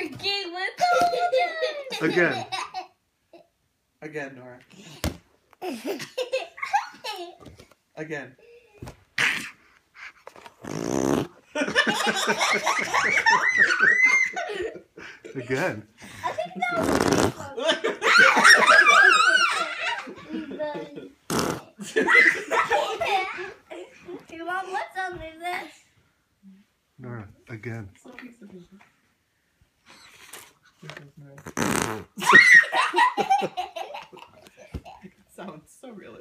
working with all Again. Again, Norah. Again. Again. I think that was Hey, Mom, what's under this? Norah. Again. Sounds so realistic.